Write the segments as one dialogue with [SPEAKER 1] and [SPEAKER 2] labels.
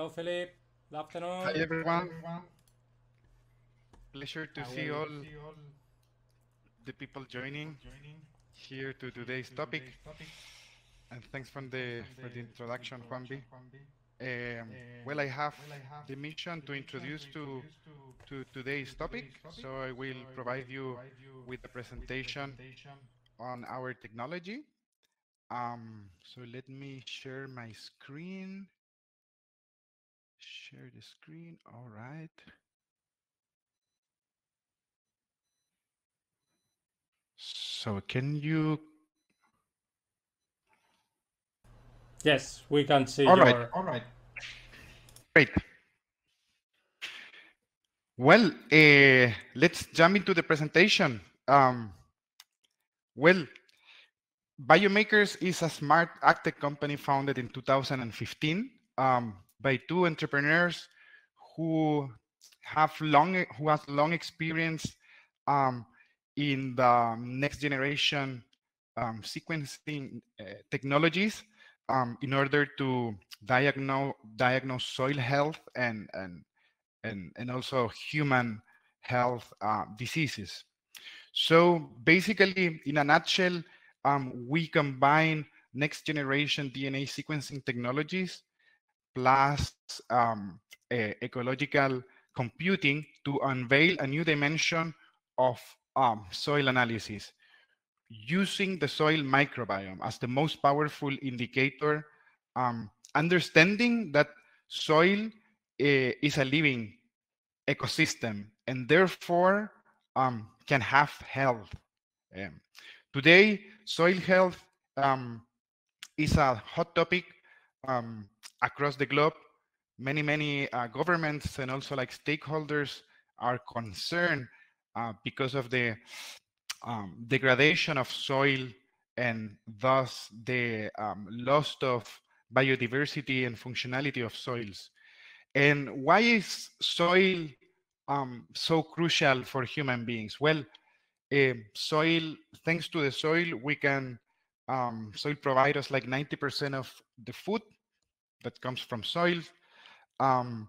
[SPEAKER 1] Hello, Philip. Good afternoon.
[SPEAKER 2] Hi, everyone. Pleasure to see all the people joining here to today's topic. And thanks for the for the introduction, Juanvi. Um, well, I have the mission to introduce to to today's topic. So I will provide you with a presentation on our technology. Um, so let me share my screen. Share the screen. All right. So can you?
[SPEAKER 1] Yes, we can see
[SPEAKER 2] All
[SPEAKER 1] your...
[SPEAKER 2] right. All right. Great. Well, uh, let's jump into the presentation. Um, well, Biome Makers is a smart agtech company founded in 2015 um, by two entrepreneurs who have long who has long experience um, in the next generation um, sequencing uh, technologies um, in order to diagnose diagnose soil health and and and, and also human health uh, diseases. So basically, in a nutshell, um, we combine next generation DNA sequencing technologies plus um, ecological computing to unveil a new dimension of um, soil analysis using the soil microbiome as the most powerful indicator, um, understanding that soil uh, is a living ecosystem and therefore um, can have health. Um, today, soil health um, is a hot topic um, across the globe. Many, many uh, governments and also like stakeholders are concerned uh, because of the um, degradation of soil and thus the um, loss of biodiversity and functionality of soils. And why is soil um, so crucial for human beings? Well, uh, soil, thanks to the soil, we can, um, soil provide us like 90% of the food that comes from soil. Um,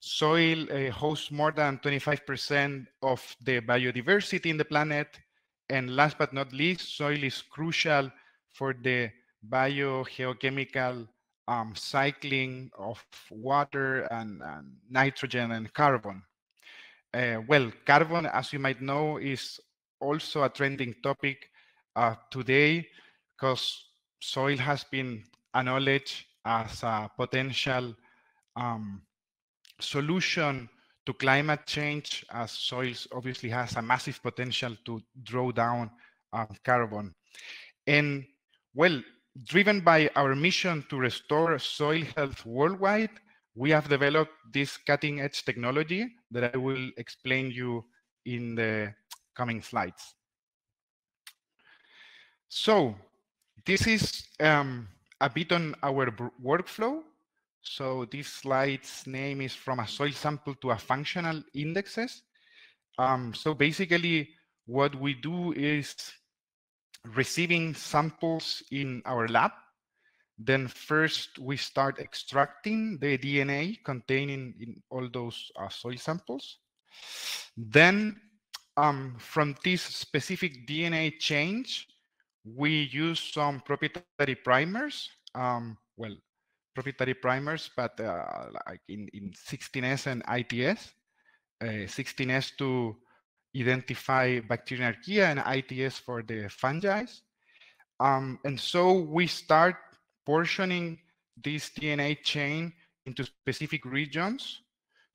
[SPEAKER 2] soil uh, hosts more than 25% of the biodiversity in the planet. And last but not least, soil is crucial for the biogeochemical um, cycling of water and, and, nitrogen and carbon. Uh, well, carbon, as you might know, is also a trending topic uh, today because soil has been acknowledged as a potential um, solution to climate change as soils obviously has a massive potential to draw down um, carbon. And well, driven by our mission to restore soil health worldwide, we have developed this cutting edge technology that I will explain you in the coming slides. So this is um, a bit on our workflow. So this slide's name is from a soil sample to a functional indexes. Um, so basically what we do is receiving samples in our lab. Then first we start extracting the DNA containing in all those uh, soil samples. Then um, from this specific DNA change, we use some proprietary primers. Um, well, proprietary primers, but uh, like in, in 16S and ITS. Uh, 16S to identify bacterial archaea and ITS for the fungi. Um, and so we start portioning this DNA chain into specific regions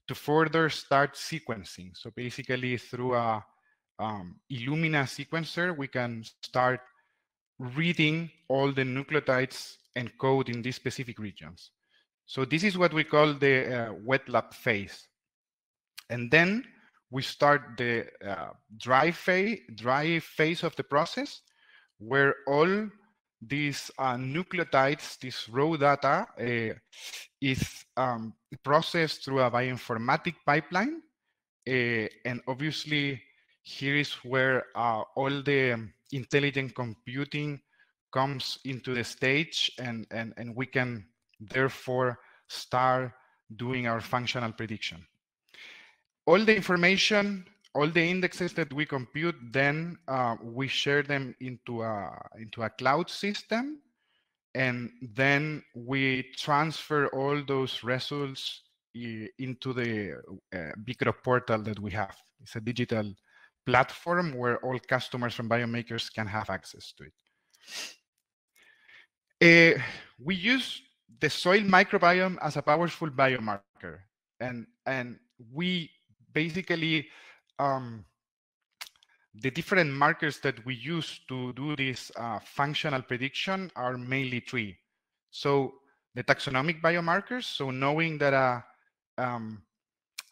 [SPEAKER 2] to further start sequencing. So basically through a um, Illumina sequencer, we can start reading all the nucleotides and code in these specific regions. So this is what we call the uh, wet lab phase. And then we start the uh, dry phase, dry phase of the process, where all these uh, nucleotides, this raw data, uh, is um, processed through a bioinformatic pipeline. Uh, and obviously, here is where uh, all the intelligent computing comes into the stage and, and, and we can therefore start doing our functional prediction. All the information, all the indexes that we compute, then uh, we share them into a, into a cloud system. And then we transfer all those results into the uh, BeCrop portal that we have. It's a digital platform where all customers from Biome Makers can have access to it. Uh, we use the soil microbiome as a powerful biomarker, and and we basically um, the different markers that we use to do this uh, functional prediction are mainly three. So the taxonomic biomarkers, so knowing that a, um,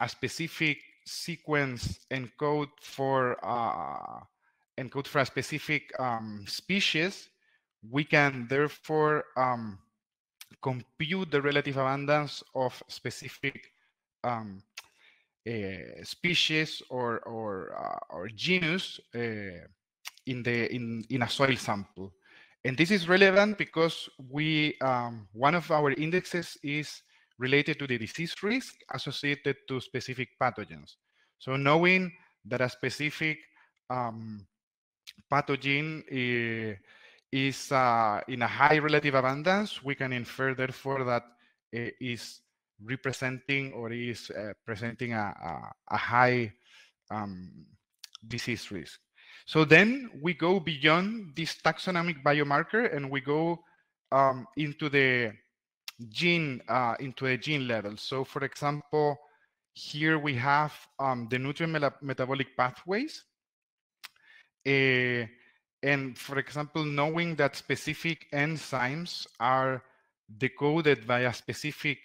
[SPEAKER 2] a specific sequence encode for uh, encode for a specific um, species, we can therefore um, compute the relative abundance of specific um, uh, species or or uh, or genus uh, in the in in a soil sample, and this is relevant because we um, one of our indexes is related to the disease risk associated to specific pathogens. So knowing that a specific um, pathogen uh, is uh, in a high relative abundance, we can infer therefore that uh, is representing or is uh, presenting a, a, a high um, disease risk. So then we go beyond this taxonomic biomarker and we go um, into the gene uh, into a gene level. So for example, here we have um, the nutrient metabolic pathways. Uh, and for example, knowing that specific enzymes are decoded by a specific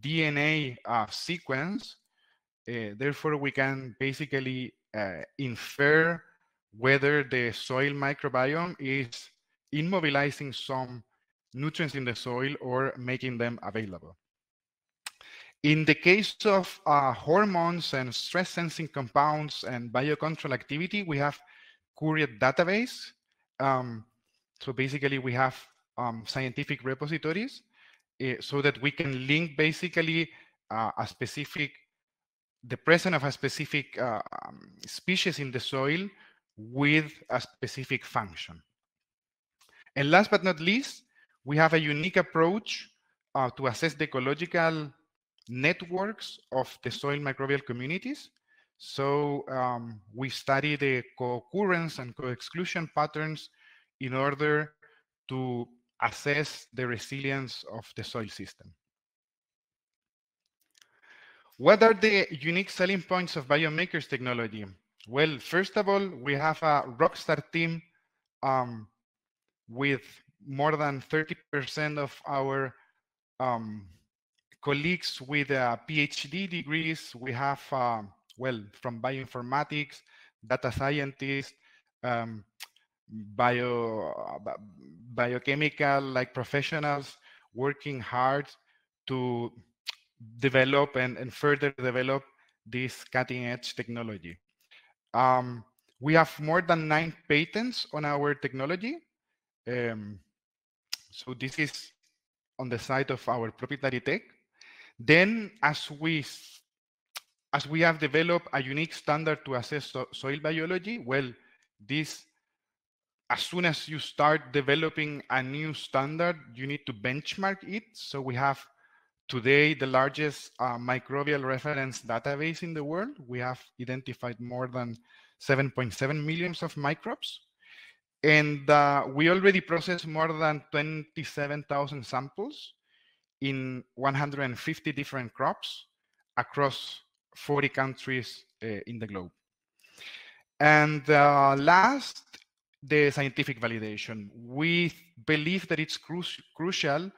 [SPEAKER 2] DNA uh, sequence, uh, therefore we can basically uh, infer whether the soil microbiome is immobilizing some nutrients in the soil or making them available. In the case of uh, hormones and stress sensing compounds and biocontrol activity, we have Curated database. Um, so basically we have um, scientific repositories uh, so that we can link basically uh, a specific, the presence of a specific uh, um, species in the soil with a specific function. And last but not least, we have a unique approach uh, to assess the ecological networks of the soil microbial communities. So um, we study the co-occurrence and co-exclusion patterns in order to assess the resilience of the soil system. What are the unique selling points of Biome Makers technology? Well, first of all, we have a rockstar team um, with more than 30% of our um, colleagues with uh, PhD degrees. We have, uh, well, from bioinformatics, data scientists, um, bio, uh, biochemical like professionals working hard to develop and, and further develop this cutting edge technology. Um, we have more than nine patents on our technology. Um, so this is on the side of our proprietary tech. Then as we as we have developed a unique standard to assess so soil biology, well, this as soon as you start developing a new standard, you need to benchmark it. So we have today the largest uh, microbial reference database in the world. We have identified more than 7.7 millions of microbes. And uh, we already processed more than 27,000 samples in 150 different crops across 40 countries uh, in the globe. And uh, last, the scientific validation. We believe that it's cru crucial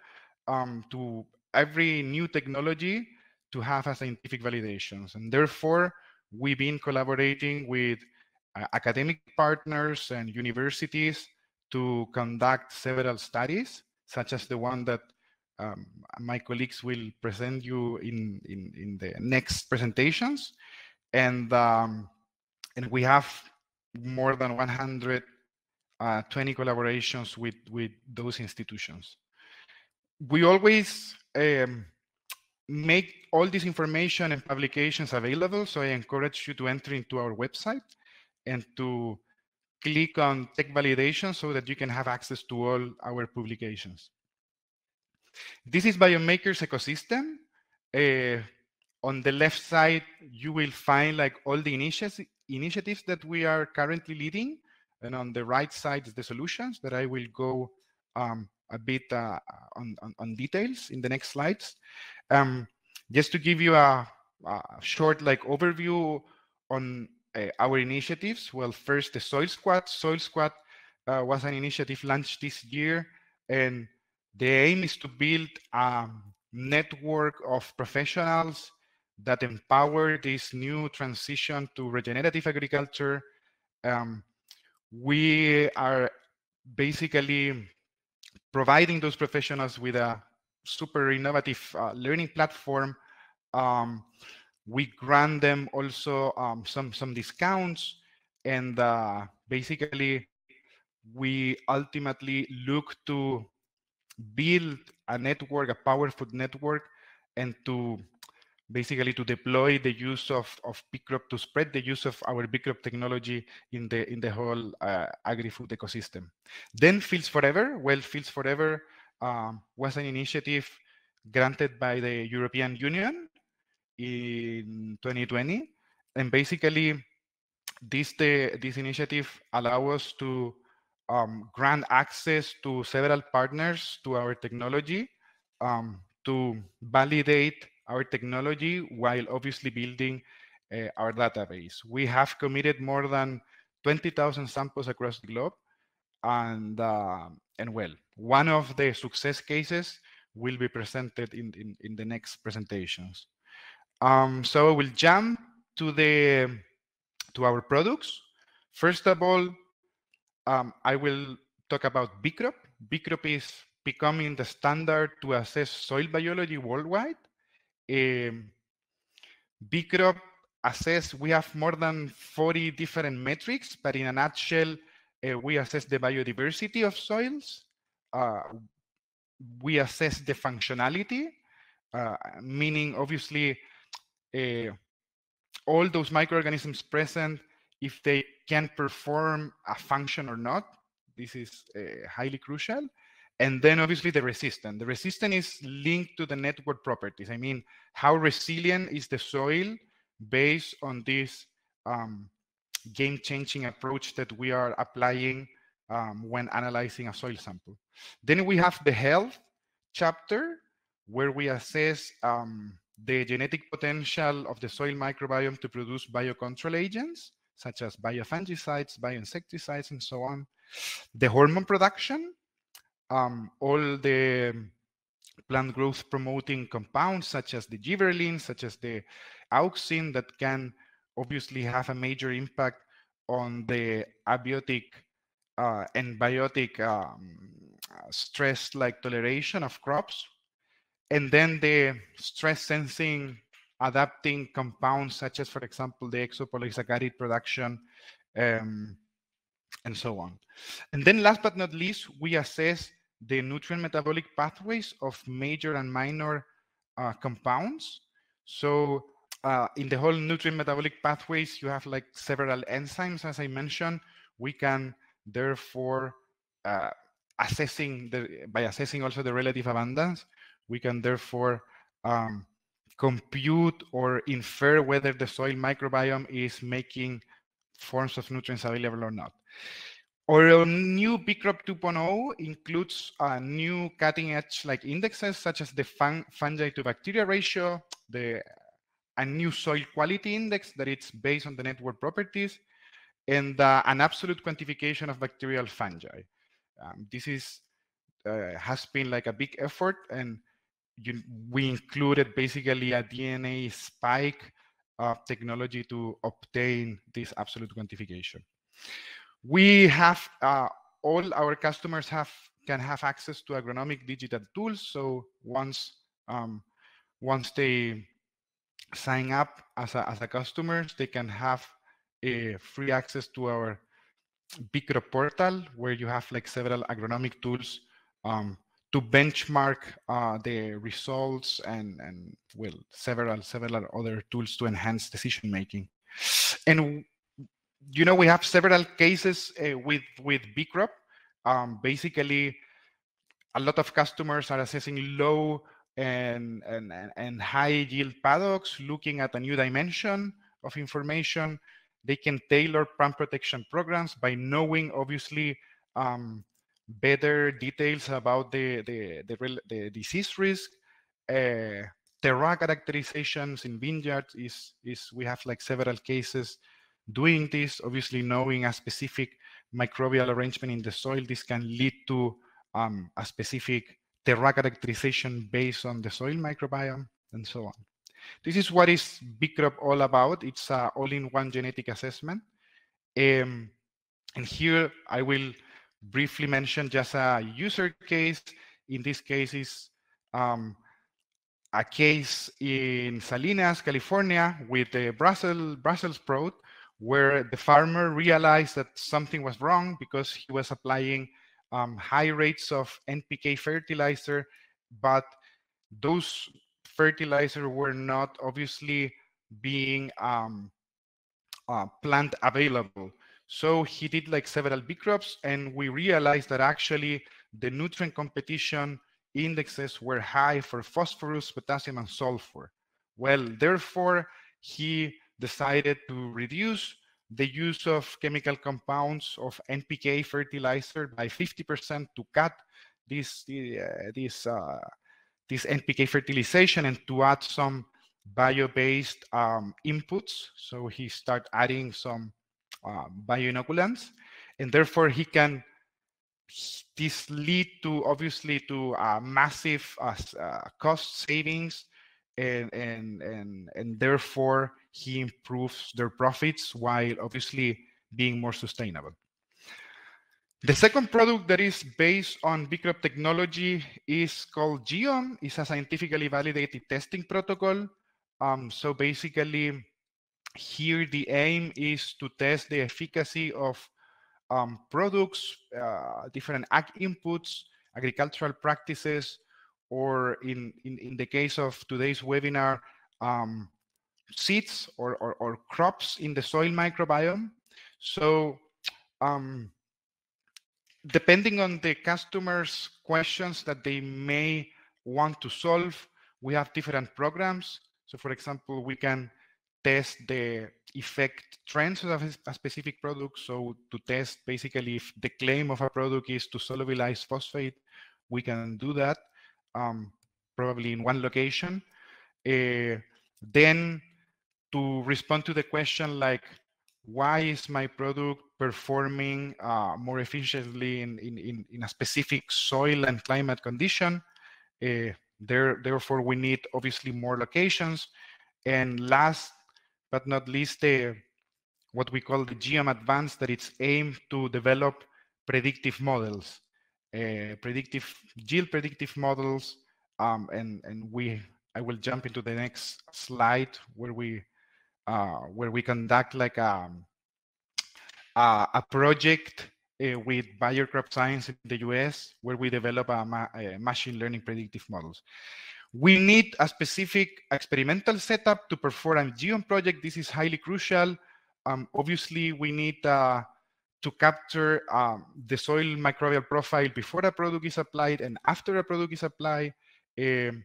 [SPEAKER 2] um, to every new technology to have a scientific validations. And therefore, we've been collaborating with academic partners and universities to conduct several studies, such as the one that um, my colleagues will present you in, in, in the next presentations. And, um, and we have more than 120 uh, collaborations with, with those institutions. We always um, make all this information and publications available. So I encourage you to enter into our website and to click on tech validation so that you can have access to all our publications. This is Biome Maker's ecosystem. Uh, on the left side, you will find like all the initi initiatives that we are currently leading. And on the right side is the solutions that I will go um, a bit uh, on, on, on, details in the next slides. Um, just to give you a, a, short like overview on uh, our initiatives. Well, first the Soil Squad. Soil Squad uh, was an initiative launched this year, and the aim is to build a network of professionals that empower this new transition to regenerative agriculture. Um, we are basically providing those professionals with a super innovative uh, learning platform. Um, we grant them also um, some some discounts, and uh, basically we ultimately look to build a network, a powerful network, and to basically to deploy the use of, of BeCrop to spread the use of our BeCrop technology in the in the whole uh, agri-food ecosystem. Then Fields4Ever, well, Fields4Ever um, was an initiative granted by the European Union in 2020, and basically this the this initiative allow us to um, grant access to several partners to our technology um, to validate our technology while obviously building uh, our database. We have committed more than 20,000 samples across the globe. And, uh, and well, one of the success cases will be presented in, in, in the next presentations. Um, so I will jump to the to our products. First of all, um, I will talk about BeCrop. BeCrop is becoming the standard to assess soil biology worldwide. Um, BeCrop assess, we have more than 40 different metrics, but in a nutshell, uh, we assess the biodiversity of soils. Uh, we assess the functionality, uh, meaning obviously all those microorganisms present, if they can perform a function or not. This is uh, highly crucial. And then obviously the resistance. The resistance is linked to the network properties. I mean, how resilient is the soil based on this um, game-changing approach that we are applying um, when analyzing a soil sample. Then we have the health chapter where we assess um, the genetic potential of the soil microbiome to produce biocontrol agents, such as biofungicides, bioinsecticides, and so on. The hormone production, um, all the plant growth promoting compounds such as the gibberellin, such as the auxin that can obviously have a major impact on the abiotic uh, and biotic um, stress like toleration of crops. And then the stress sensing adapting compounds such as, for example, the exopolysaccharide production um, and so on. And then last but not least, we assess the nutrient metabolic pathways of major and minor uh, compounds. So uh, in the whole nutrient metabolic pathways, you have like several enzymes, as I mentioned. We can therefore, uh, assessing the, by assessing also the relative abundance, we can therefore um, compute or infer whether the soil microbiome is making forms of nutrients available or not. Our new BeCrop 2.0 includes a new cutting edge like indexes such as the fun fungi to bacteria ratio, the a new soil quality index that it's based on the network properties, and uh, an absolute quantification of bacterial fungi. Um, this is uh, has been like a big effort, and you, we included basically a DNA spike uh, technology to obtain this absolute quantification. We have uh, all our customers have can have access to agronomic digital tools. So once um, once they sign up as a, as a customers, they can have a free access to our BeCrop portal where you have like several agronomic tools um, to benchmark uh, the results and, and well, several, several other tools to enhance decision making. And, you know, we have several cases uh, with, with BeCrop. Um, basically, a lot of customers are assessing low and, and, and high yield paddocks, looking at a new dimension of information. They can tailor plant protection programs by knowing, obviously, um, better details about the, the, the, the disease risk. Uh, terroir characterizations in vineyards is, is, we have like several cases doing this, obviously knowing a specific microbial arrangement in the soil, this can lead to um, a specific terra characterization based on the soil microbiome and so on. This is what is BeCrop all about. It's a all-in-one genetic assessment. Um, and here I will briefly mention just a user case. In this case is um, a case in Salinas, California with the Brussels, Brussels sprout where the farmer realized that something was wrong because he was applying um, high rates of NPK fertilizer, but those fertilizer were not obviously being um, uh, plant available. So he did like several BeCrops, and we realized that actually the nutrient competition indexes were high for phosphorus, potassium, and sulfur. Well, therefore, he decided to reduce the use of chemical compounds of NPK fertilizer by 50% to cut this, uh, this, uh, this NPK fertilization and to add some bio-based um, inputs. So he started adding some uh, bioinoculants, and therefore he can this lead to obviously to uh, massive uh, uh, cost savings and, and and and therefore he improves their profits while obviously being more sustainable. The second product that is based on BeCrop technology is called GEOM. It's a scientifically validated testing protocol. Um, so basically, here the aim is to test the efficacy of um, products, uh, different ag inputs, agricultural practices, or in, in, in the case of today's webinar, um, seeds or, or, or, crops in the soil microbiome. So um, depending on the customer's questions that they may want to solve, we have different programs. So for example, we can test the effect trends of a specific product. So to test basically if the claim of a product is to solubilize phosphate, we can do that um, probably in one location. Uh, then to respond to the question like, why is my product performing uh, more efficiently in, in, in, a specific soil and climate condition? Uh, there, therefore, we need obviously more locations. And last but not least, the, what we call the GEOM Advanced, that it's aimed to develop predictive models uh, predictive yield predictive models um, and and we I will jump into the next slide where we uh, where we conduct like a um, a, a project uh, with Bayer Crop Science in the US where we develop a, ma a machine learning predictive models. We need a specific experimental setup to perform a GEOM project. This is highly crucial. Um, obviously, we need uh, to capture um, the soil microbial profile before a product is applied and after a product is applied, um,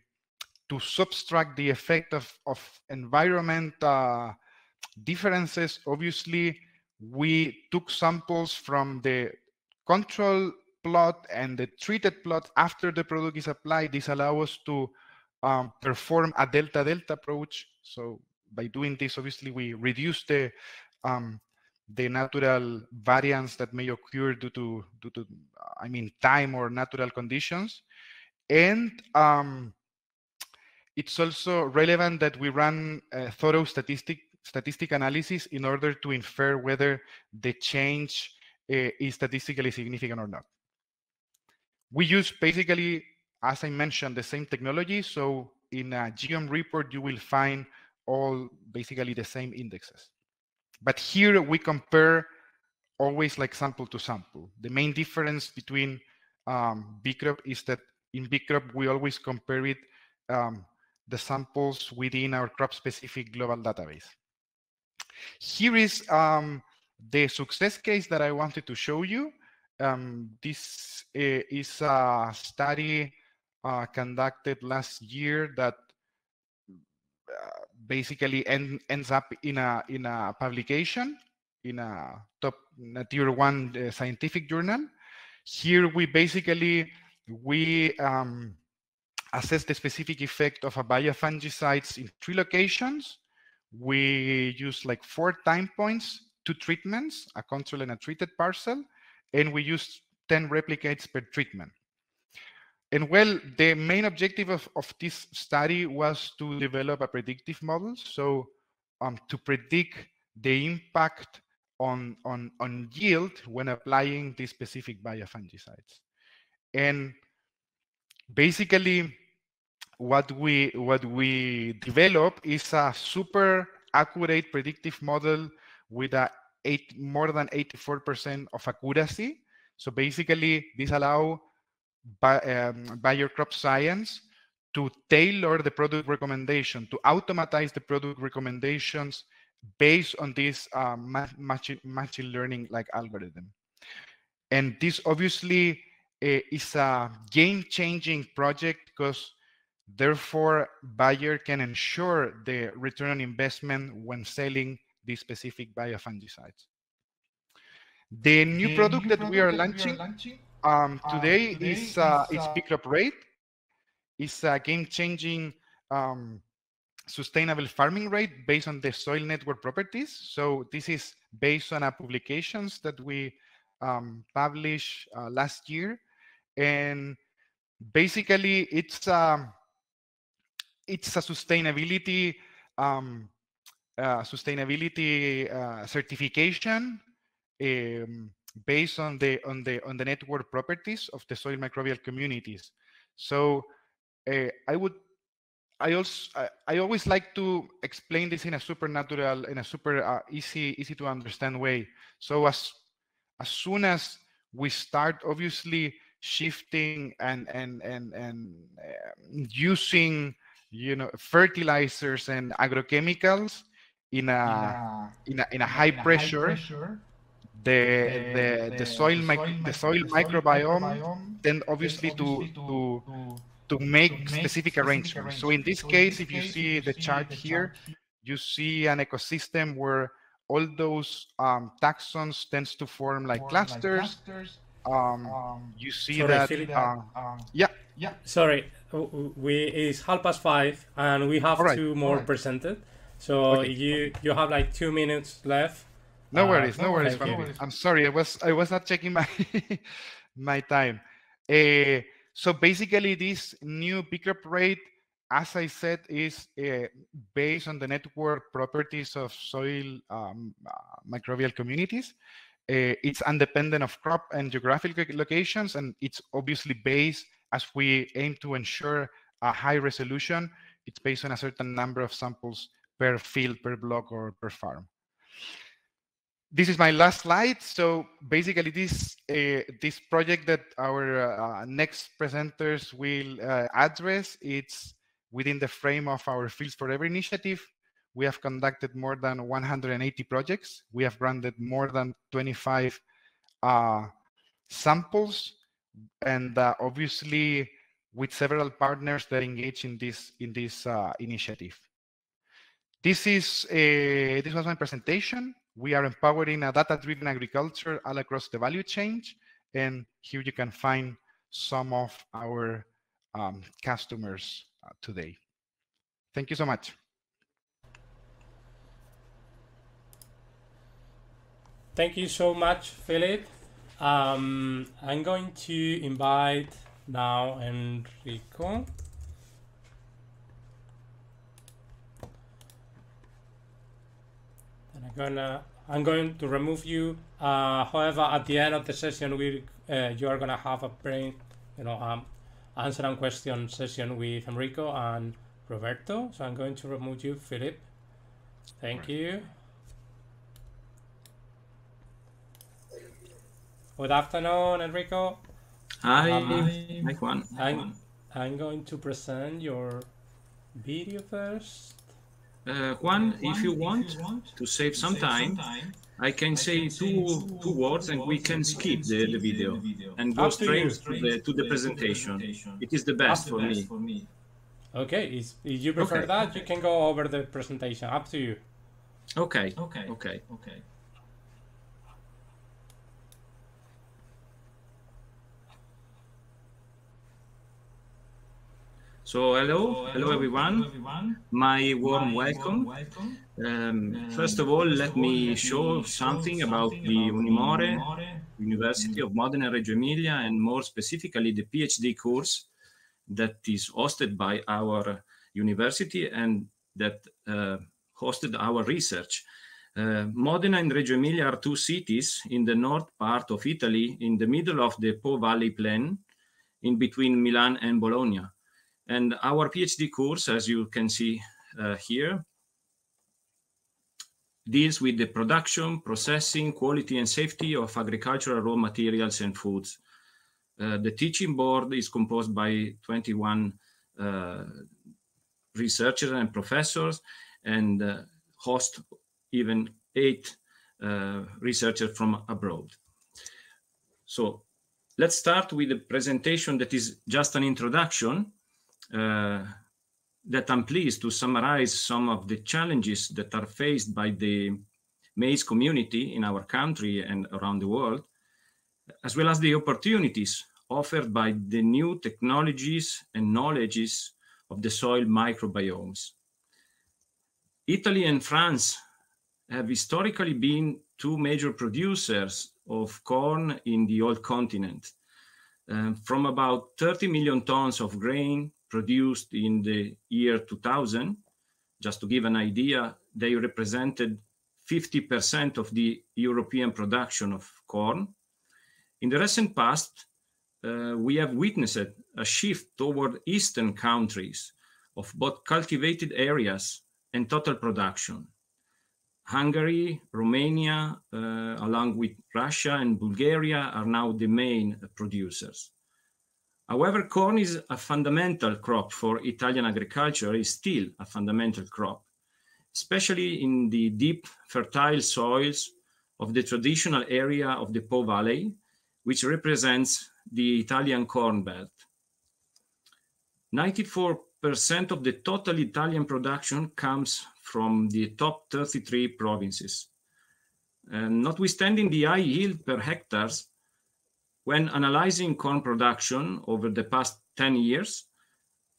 [SPEAKER 2] to subtract the effect of, of environment uh, differences. Obviously, we took samples from the control plot and the treated plot after the product is applied. This allows us to um, perform a delta-delta approach. So by doing this, obviously, we reduce the um, the natural variance that may occur due to, due to I mean, time or natural conditions. And um, it's also relevant that we run a thorough statistic, statistic analysis in order to infer whether the change uh, is statistically significant or not. We use basically, as I mentioned, the same technology. So in a GEOM report, you will find all basically the same indexes. But here we compare always like sample to sample. The main difference between um, BeCrop is that in BeCrop, we always compare it um, the samples within our crop-specific global database. Here is um, the success case that I wanted to show you. Um, this uh, is a study uh, conducted last year that uh, basically end, ends up in a in a publication in a top a tier one uh, scientific journal. Here we basically we um, assess the specific effect of a biofungicides in three locations. We use like four time points, two treatments, a control and a treated parcel, and we use 10 replicates per treatment. And well, the main objective of, of this study was to develop a predictive model. So um, to predict the impact on, on, on yield when applying these specific biofungicides. And basically, what we what we develop is a super accurate predictive model with a eight more than 84% of accuracy. So basically, this allow by, um, Bayer crop science to tailor the product recommendation, to automatize the product recommendations based on this uh, machine, machine learning like algorithm. And this obviously uh, is a game-changing project because therefore Bayer can ensure the return on investment when selling these specific biofungicides. The new the product new that product we are that launching, we are launching um, today, today is, uh, is uh, BeCrop Rate. It's a game-changing um, sustainable farming rate based on the soil network properties. So this is based on our publications that we um, published uh, last year. And basically, it's, um, it's a sustainability um, uh, sustainability uh, certification um, based on the on the on the network properties of the soil microbial communities. So uh, I would I also I, I, always like to explain this in a supernatural in a super uh, easy easy to understand way. So as as soon as we start obviously shifting and and and and uh, using you know fertilizers and agrochemicals in a in a, in a, high, in a high pressure the, the, the, soil, the soil microbiome then obviously, to, to, to make specific arrangements. So in this case, if you see the chart here, you see an ecosystem where all those um, taxons tends to form like clusters. Um, um, you see Sorry, that, uh, um, yeah.
[SPEAKER 1] Yeah. Sorry, we it's half past five, and we have right. two more right. presented. So okay. you you have like two minutes left
[SPEAKER 2] no uh, worries, no worries. I'm, I'm, sorry, I was I was not checking my my time. Uh, so basically, this new BeCrop rate, as I said, is uh, based on the network properties of soil um, uh, microbial communities. Uh, it's independent of crop and geographic locations, and it's obviously based as we aim to ensure a high resolution. It's based on a certain number of samples per field, per block, or per farm this is my last slide. So basically, this uh, this project that our uh, next presenters will uh, address, it's within the frame of our Fields4Ever initiative. We have conducted more than 180 projects. We have granted more than 25 uh, samples, and uh, obviously with several partners that engage in this in this uh, initiative. This is this was my presentation. We are empowering a data-driven agriculture all across the value chain. And here you can find some of our um, customers uh, today. Thank you so much.
[SPEAKER 1] Thank you so much, Philip. Um, I'm going to invite now Enrico. And I'm gonna I'm going to remove you. Uh, however, at the end of the session, we uh, you are gonna have a brain, you know, um, answer and question session with Enrico and Roberto. So I'm going to remove you, Philip. Thank right. you. Good afternoon, Enrico.
[SPEAKER 3] Hi,
[SPEAKER 1] Um,
[SPEAKER 3] hi Juan.
[SPEAKER 1] I'm, I'm going to present your video first.
[SPEAKER 3] Uh, Juan, if you want to save some time, I can say two two words and we can skip the, the video and go straight to the to the presentation. It is the best for me.
[SPEAKER 1] Okay, is- if you prefer
[SPEAKER 3] Okay.
[SPEAKER 1] that, you can go over the presentation. Up to you.
[SPEAKER 3] Okay. Okay. Okay. Okay. So hello, hello everyone. My warm welcome. Um, first of all, let me show something about the Unimore, University of Modena and Reggio Emilia, and more specifically the PhD course that is hosted by our university and that uh, hosted our research. Uh, Modena and Reggio Emilia are two cities in the north part of Italy, in the middle of the Po Valley Plain, in between Milan and Bologna. And our PhD course, as you can see uh, here, deals with the production, processing, quality, and safety of agricultural raw materials and foods. Uh, the teaching board is composed by 21 uh, researchers and professors and uh, host even eight uh, researchers from abroad. So let's start with a presentation that is just an introduction that I'm pleased to summarize some of the challenges that are faced by the maize community in our country and around the world, as well as the opportunities offered by the new technologies and knowledges of the soil microbiomes. Italy and France have historically been two major producers of corn in the old continent. Um, from about 30 million tons of grain produced in the year 2000, just to give an idea, they represented 50% of the European production of corn. In the recent past, uh, we have witnessed a shift toward eastern countries of both cultivated areas and total production. Hungary, Romania, uh, along with Russia and Bulgaria, are now the main producers. However, corn is a fundamental crop for Italian agriculture, is still a fundamental crop, especially in the deep, fertile soils of the traditional area of the Po Valley, which represents the Italian corn belt. 94% of the total Italian production comes from the top 33 provinces. And notwithstanding the high yield per hectares, when analyzing corn production over the past 10 years,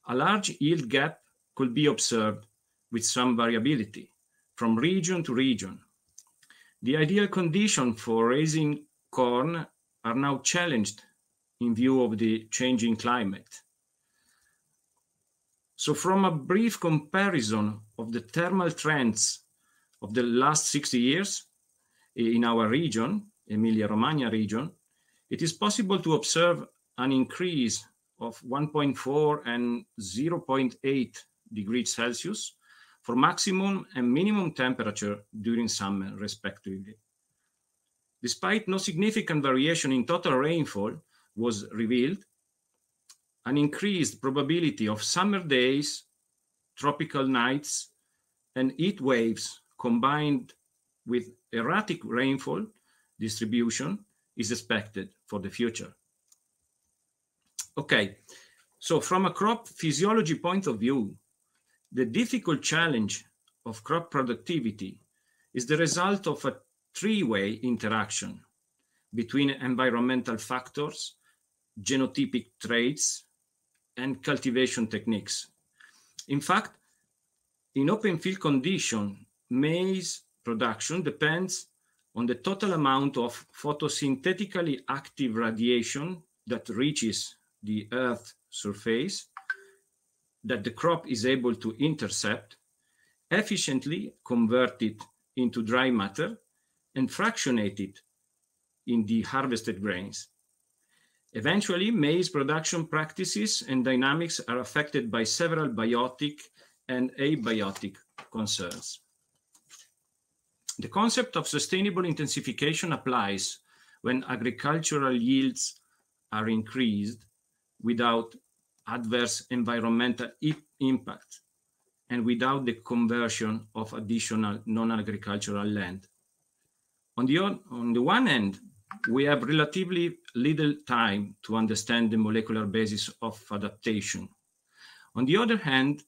[SPEAKER 3] a large yield gap could be observed with some variability from region to region. The ideal condition for raising corn are now challenged in view of the changing climate. So from a brief comparison of the thermal trends of the last 60 years eh, in our region, Emilia-Romagna region, it is possible to observe an increase of 1.4 and 0.8 degrees Celsius for maximum and minimum temperature during summer, respectively. Despite no significant variation in total rainfall was revealed, an increased probability of summer days, tropical nights, and heat waves combined with erratic rainfall distribution is expected for the future. Okay, so from a crop physiology point of view, the difficult challenge of crop productivity is the result of a three-way interaction between environmental factors, genotypic traits, and cultivation techniques. In fact, in open field condition, maize production depends on the total amount of photosynthetically active radiation that reaches the Earth's surface that the crop is able to intercept, efficiently convert it into dry matter, and fractionate it in the harvested grains. Eventually, maize production practices and dynamics are affected by several biotic and abiotic concerns. The concept of sustainable intensification applies when agricultural yields are increased without adverse environmental impact and without the conversion of additional non-agricultural land. On the, on, the one hand, we have relatively little time to understand the molecular basis of adaptation. On the other hand,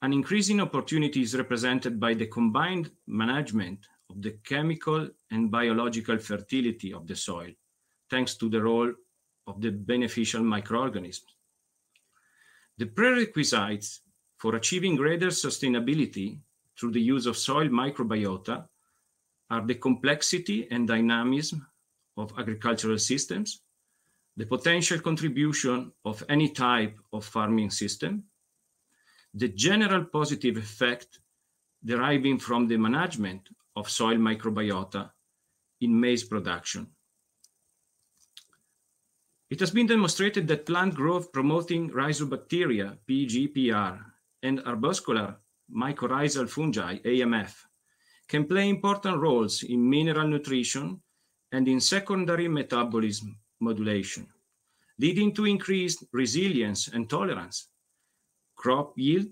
[SPEAKER 3] an increasing opportunity is represented by the combined management of the chemical and biological fertility of the soil, thanks to the role of the beneficial microorganisms. The prerequisites for achieving greater sustainability through the use of soil microbiota are the complexity and dynamism of agricultural systems, the potential contribution of any type of farming system, the general positive effect deriving from the management of soil microbiota in maize production. It has been demonstrated that plant growth promoting rhizobacteria, PGPR, and arbuscular mycorrhizal fungi, AMF, can play important roles in mineral nutrition and in secondary metabolism modulation, leading to increased resilience and tolerance, crop yield,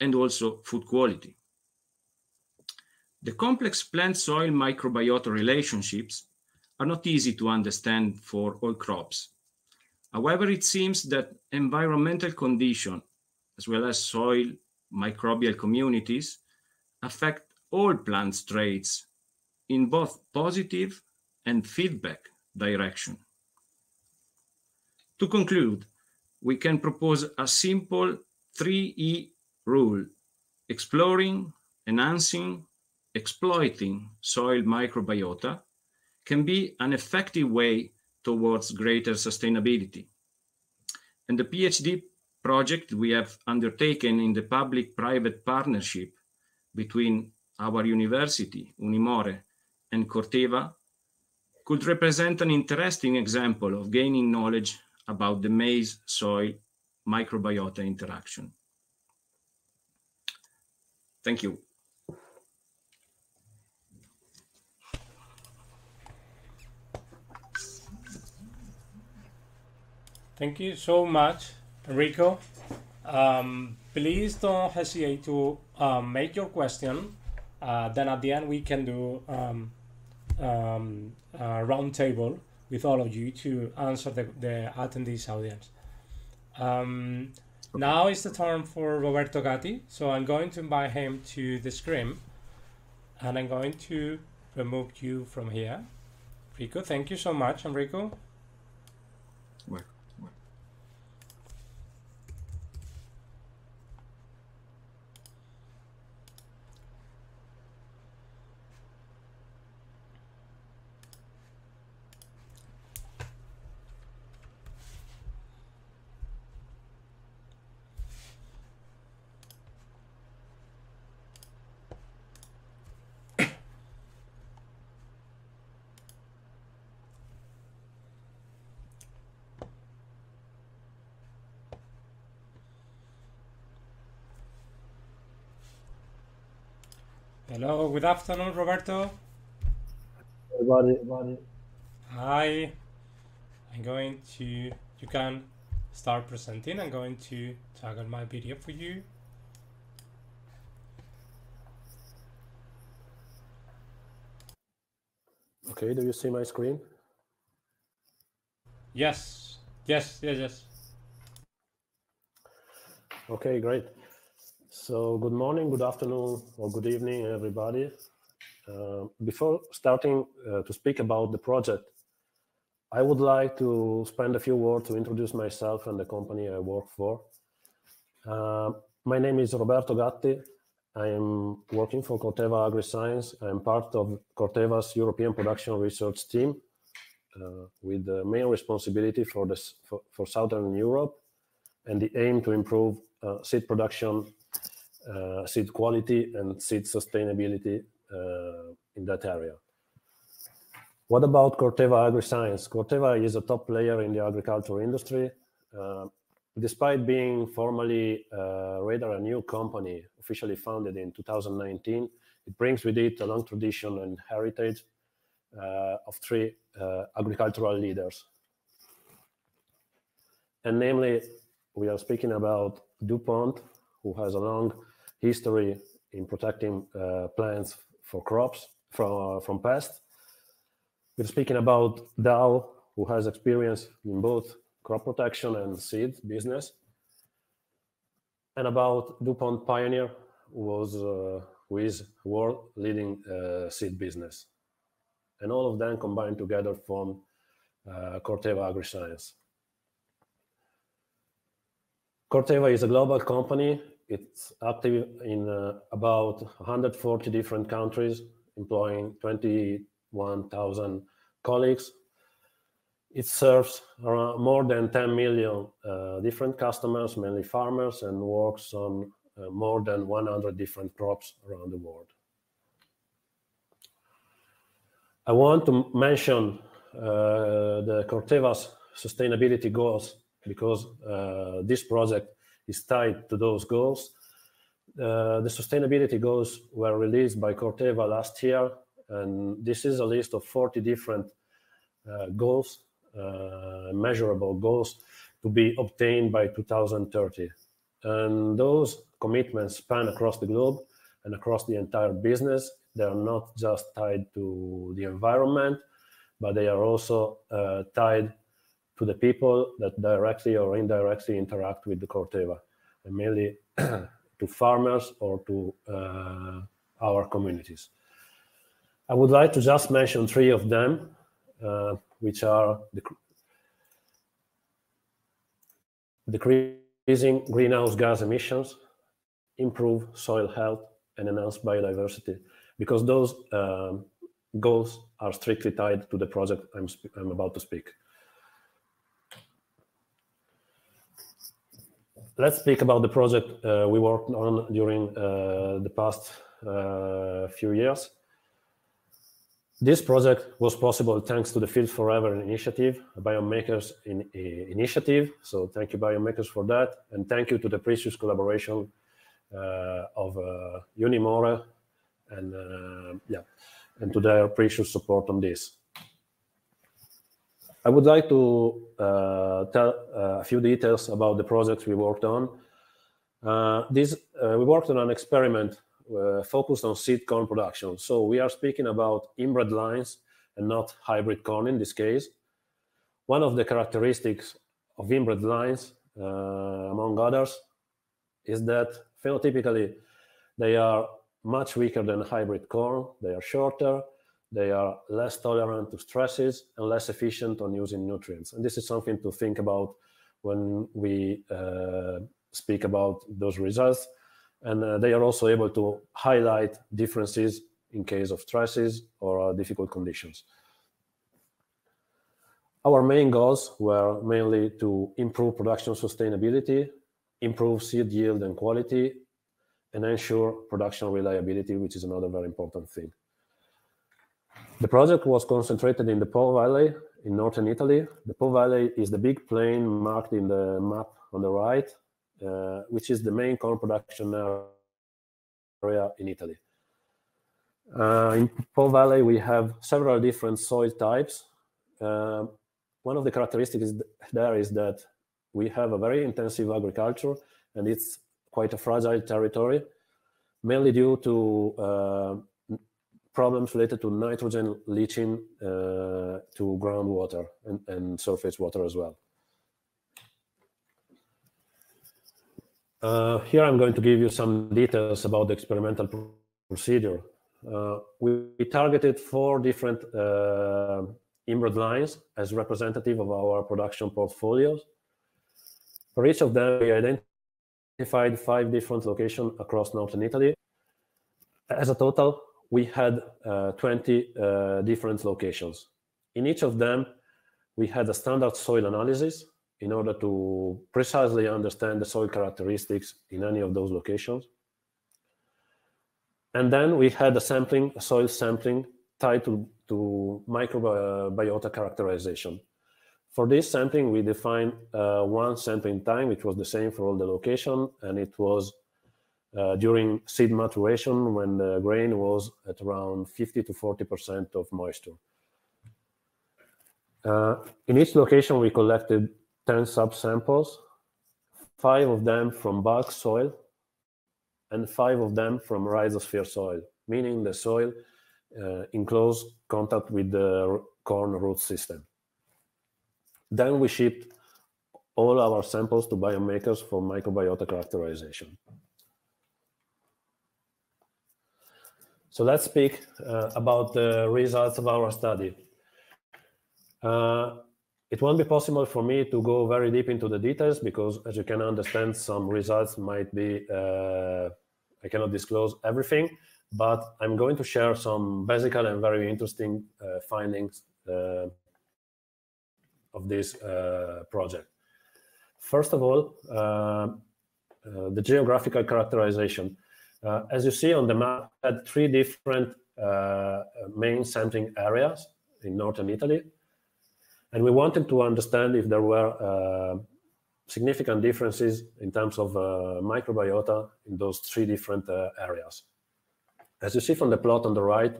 [SPEAKER 3] and also food quality. The complex plant-soil microbiota relationships are not easy to understand for all crops. However, it seems that environmental conditions, as well as soil microbial communities, affect all plant traits in both positive and feedback direction. To conclude, we can propose a simple 3E rule, exploring, enhancing, exploiting soil microbiota can be an effective way towards greater sustainability. And the PhD project we have undertaken in the public-private partnership between our university, Unimore, and Corteva could represent an interesting example of gaining knowledge about the maize-soil microbiota interaction. Thank you.
[SPEAKER 1] Thank you so much, Enrico. Um, please don't hesitate to um, make your question. Uh, then at the end, we can do um, um, a round table with all of you to answer the, the attendees audience. Um, now is the turn for Roberto Gatti. So I'm going to invite him to the screen and I'm going to remove you from here. Rico, thank you so much, Enrico. Hello, good afternoon, Roberto.
[SPEAKER 4] Everybody, everybody.
[SPEAKER 1] Hi. I'm going to, you can start presenting. I'm going to toggle my video for you.
[SPEAKER 4] Okay, do you see my screen?
[SPEAKER 1] Yes, yes, yes, yes.
[SPEAKER 4] Okay, great. So good morning, good afternoon, or good evening, everybody. Uh, before starting uh, to speak about the project, I would like to spend a few words to introduce myself and the company I work for. Uh, my name is Roberto Gatti. I am working for Corteva AgriScience. I am part of Corteva's European production research team uh, with the main responsibility for, this, for, for Southern Europe and the aim to improve uh, seed production, uh, seed quality, and seed sustainability uh, in that area. What about Corteva AgriScience? Corteva is a top player in the agriculture industry. Uh, despite being formally uh, rather a new company, officially founded in 2019, it brings with it a long tradition and heritage uh, of three uh, agricultural leaders. and namely, we are speaking about DuPont, who has a long history in protecting uh, plants for crops from, uh, from pests. We're speaking about Dow, who has experience in both crop protection and seed business. And about DuPont Pioneer, who was uh, who is world leading uh, seed business. And all of them combined together form uh, Corteva AgriScience. Corteva is a global company. It's active in uh, about 140 different countries, employing 21,000 colleagues. It serves more than 10 million uh, different customers, mainly farmers, and works on uh, more than 100 different crops around the world. I want to mention uh, the Corteva's sustainability goals because uh, this project is tied to those goals. Uh, the sustainability goals were released by Corteva last year, and this is a list of 40 different uh, goals, uh, measurable goals to be obtained by 2030. And those commitments span across the globe and across the entire business. They are not just tied to the environment, but they are also uh, tied to the people that directly or indirectly interact with the Corteva, and mainly to farmers or to uh, our communities. I would like to just mention three of them, uh, which are the, decreasing greenhouse gas emissions, improve soil health, and enhance biodiversity, because those um, goals are strictly tied to the project I'm, I'm about to speak. Let's speak about the project uh, we worked on during uh, the past uh, few years. This project was possible thanks to the Fields4Ever initiative, Biome Makers in, initiative. So thank you, Biome Makers, for that. And thank you to the precious collaboration uh, of uh, Unimore and uh, yeah, and to their precious support on this. I would like to uh, tell uh, a few details about the projects we worked on. Uh, this, we worked on an experiment focused on seed corn production. So we are speaking about inbred lines and not hybrid corn in this case. One of the characteristics of inbred lines, among others, is that phenotypically, they are much weaker than hybrid corn. They are shorter, they are less tolerant to stresses and less efficient on using nutrients. And this is something to think about when we uh, speak about those results. And uh, they are also able to highlight differences in case of stresses or uh, difficult conditions. Our main goals were mainly to improve production sustainability, improve seed yield and quality, and ensure production reliability, which is another very important thing. The project was concentrated in the Po Valley in northern Italy. The Po Valley is the big plain marked in the map on the right, uh, which is the main corn production area in Italy. Uh, in Po Valley, we have several different soil types. Uh, one of the characteristics there is that we have a very intensive agriculture and it's quite a fragile territory, mainly due to uh, problems related to nitrogen leaching uh, to groundwater and, and, surface water as well. Uh, here I'm going to give you some details about the experimental procedure. Uh, we, we, targeted four different uh, inbred lines as representative of our production portfolios. For each of them, we identified five different locations across northern Italy. As a total, we had uh, 20 uh, different locations. In each of them, we had a standard soil analysis in order to precisely understand the soil characteristics in any of those locations. And then we had a sampling, a soil sampling tied to, to microbiota characterization. For this sampling, we defined uh, one sampling time, which was the same for all the location, and it was uh, during seed maturation when the grain was at around 50 to 40% of moisture. Uh, in each location, we collected 10 subsamples, five of them from bulk soil, and five of them from rhizosphere soil, meaning the soil uh, in close contact with the corn root system. Then we shipped all our samples to Biome Makers for microbiota characterization. So let's speak uh, about the results of our study. Uh, it won't be possible for me to go very deep into the details because, as you can understand, some results might be, uh, I cannot disclose everything, but I'm going to share some basic and very interesting uh, findings uh, of this uh, project. First of all, the geographical characterization. Uh, as you see on the map, had three different uh, main sampling areas in northern Italy. And we wanted to understand if there were uh, significant differences in terms of uh, microbiota in those three different uh, areas. As you see from the plot on the right,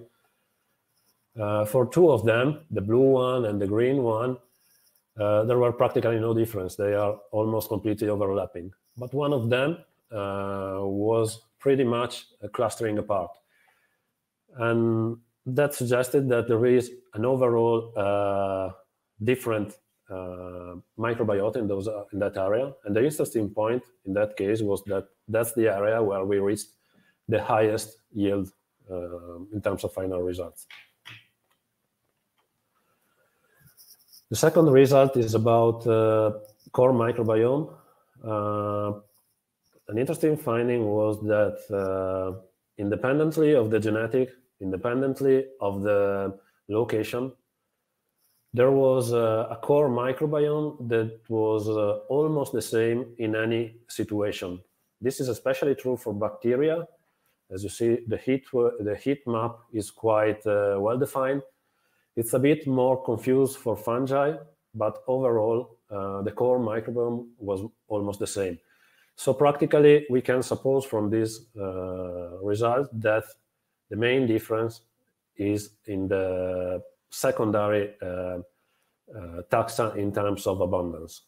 [SPEAKER 4] uh, for two of them, the blue one and the green one, there were practically no difference. They are almost completely overlapping. But one of them was pretty much clustering apart. And that suggested that there is an overall uh, different uh, microbiota in those uh, in that area. And the interesting point in that case was that that's the area where we reached the highest yield uh, in terms of final results. The second result is about uh, core microbiome. Uh, an interesting finding was that uh, independently of the genetic, independently of the location, there was a, a core microbiome that was uh, almost the same in any situation. This is especially true for bacteria. As you see, the heat, the heat map is quite uh, well defined. It's a bit more confused for fungi, but overall, uh, the core microbiome was almost the same. So practically, we can suppose from this uh, result that the main difference is in the secondary uh, uh, taxa in terms of abundance.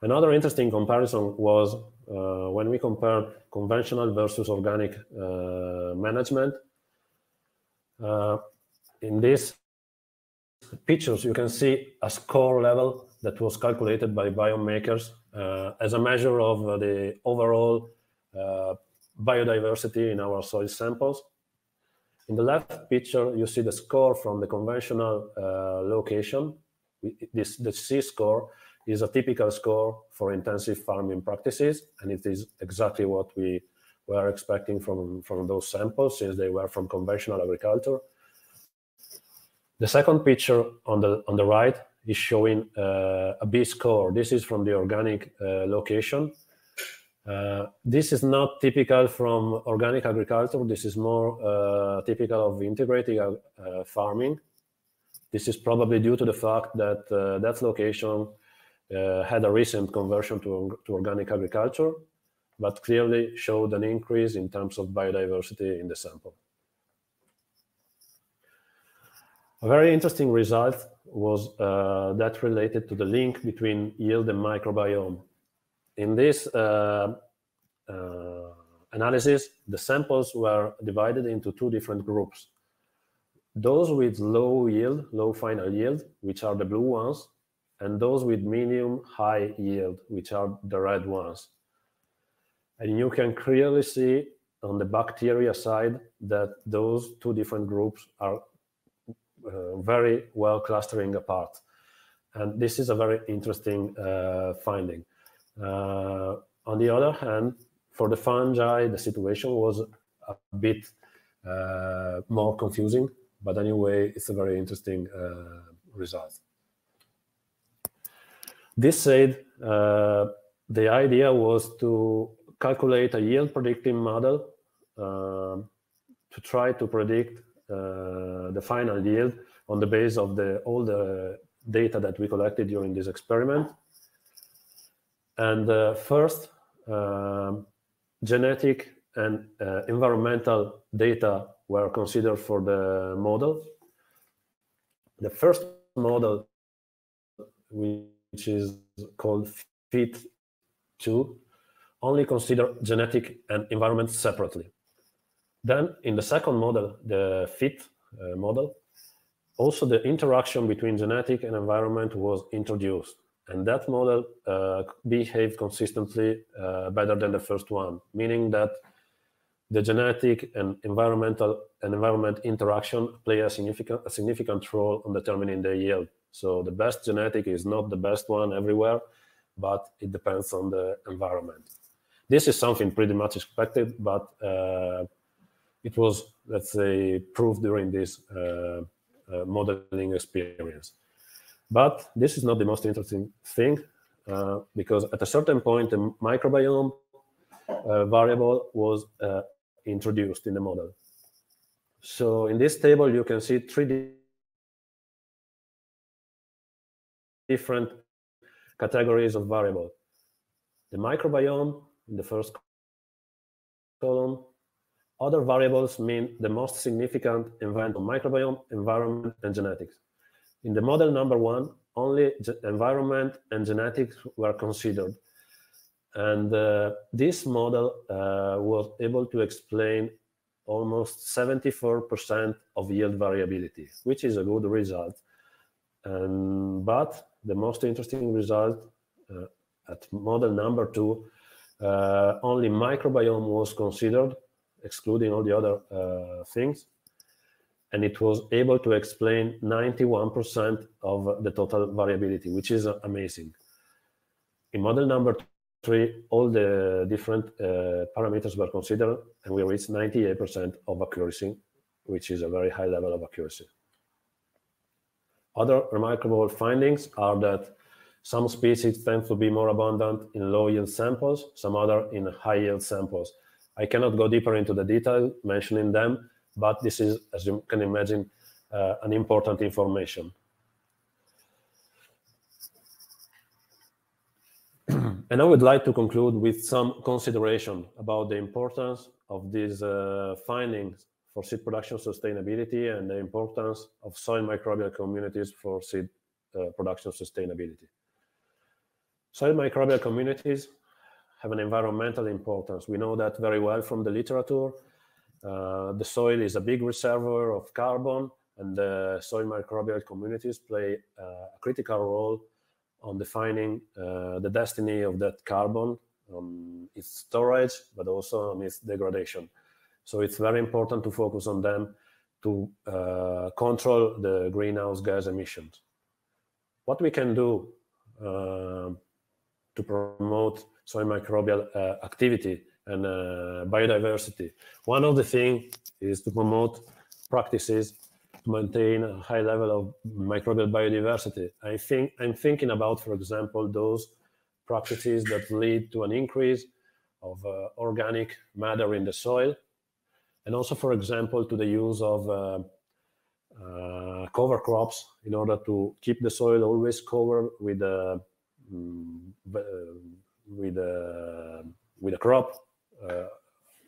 [SPEAKER 4] Another interesting comparison was uh, when we compare conventional versus organic uh, management. Uh, in these pictures, you can see a score level that was calculated by Biome Makers uh, as a measure of the overall uh, biodiversity in our soil samples. In the left picture, you see the score from the conventional uh, location. This, the C score is a typical score for intensive farming practices, and it is exactly what we were expecting from, from those samples since they were from conventional agriculture. The second picture on the, on the right is showing uh, a B score. This is from the organic uh, location. Uh, this is not typical from organic agriculture. This is more typical of integrated farming. This is probably due to the fact that that location had a recent conversion to, to organic agriculture, but clearly showed an increase in terms of biodiversity in the sample. A very interesting result was uh, that related to the link between yield and microbiome. In this uh, uh, analysis, the samples were divided into two different groups. Those with low yield, low final yield, which are the blue ones, and those with medium high yield, which are the red ones. And you can clearly see on the bacteria side that those two different groups are very well clustering apart. And this is a very interesting uh, finding. Uh, on the other hand, for the fungi, the situation was a bit more confusing, but anyway, it's a very interesting result. This said, uh, the idea was to calculate a yield predicting model uh, to try to predict uh, the final yield on the base of the all the data that we collected during this experiment. And uh, first, um, genetic and uh, environmental data were considered for the model. The first model which is called FIT2, only consider genetic and environment separately. Then in the second model, the FIT uh, model, also the interaction between genetic and environment was introduced. And that model uh, behaved consistently uh, better than the first one, meaning that the genetic and environmental and environment interaction play a significant, a significant role on determining the yield. So the best genetic is not the best one everywhere, but it depends on the environment. This is something pretty much expected, but uh, it was, let's say, proved during this uh, uh, modeling experience. But this is not the most interesting thing, uh, because at a certain point, the microbiome uh, variable was uh, introduced in the model. So in this table, you can see three different categories of variable. The microbiome in the first column, other variables mean the most significant event of microbiome, environment, and genetics. In the model number one, only environment and genetics were considered. And uh, this model uh, was able to explain almost 74% of yield variability, which is a good result. And, but the most interesting result uh, at model number two, uh, only microbiome was considered excluding all the other uh, things. And it was able to explain 91% of the total variability, which is amazing. In model number three, all the different uh, parameters were considered, and we reached 98% of accuracy, which is a very high level of accuracy. Other remarkable findings are that some species tend to be more abundant in low yield samples, some other in high yield samples. I cannot go deeper into the detail mentioning them, but this is, as you can imagine, uh, an important information. and I would like to conclude with some consideration about the importance of these uh, findings for seed production sustainability and the importance of soil microbial communities for seed uh, production sustainability. Soil microbial communities have an environmental importance. We know that very well from the literature. Uh, the soil is a big reservoir of carbon, and the soil microbial communities play uh, a critical role on defining uh, the destiny of that carbon, its storage, but also on its degradation. So it's very important to focus on them to uh, control the greenhouse gas emissions. What we can do uh, to promote soil microbial uh, activity and uh, biodiversity. One of the things is to promote practices to maintain a high level of microbial biodiversity. I think I'm thinking about, for example, those practices that lead to an increase of uh, organic matter in the soil, and also, for example, to the use of uh, uh, cover crops in order to keep the soil always covered with mm, with a with a crop uh,